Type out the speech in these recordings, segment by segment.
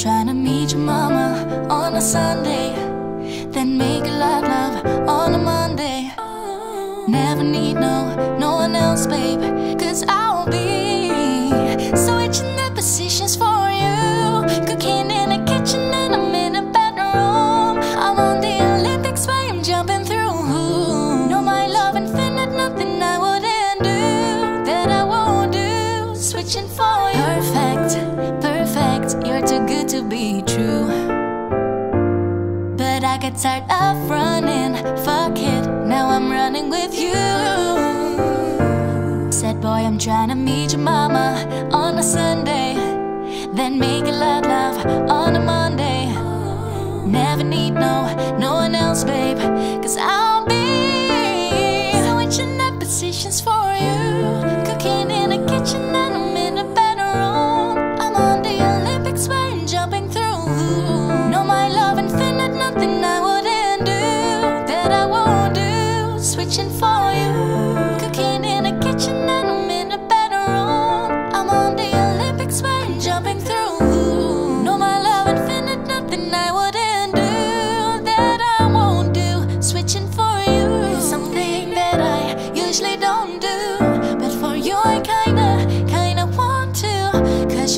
trying to meet your mama on a Sunday, then make a love love on a Monday. Never need. Be true. But I got tired of running. Fuck it, now I'm running with you. Said boy, I'm trying to meet your mama on a Sunday. Then make a love,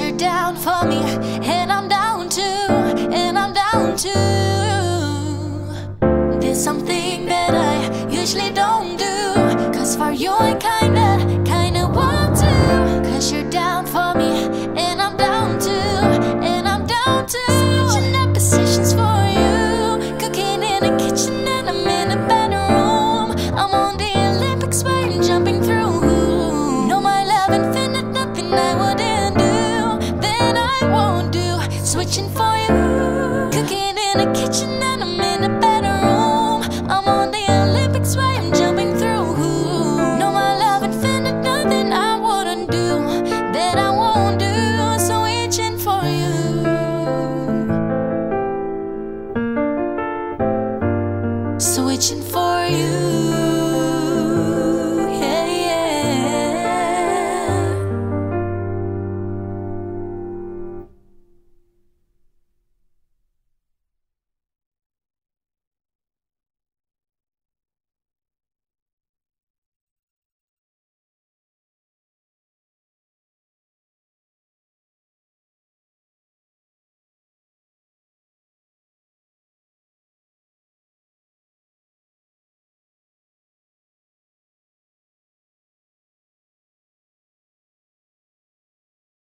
you're down for me, and I'm down too, and I'm down too. There's something Switching for you. Cooking in kitchen, and I'm in bedroom. I'm on the Olympics I'm jumping through. No, my love infinite, nothing I wouldn't do that I won't do. For you. Switching for you.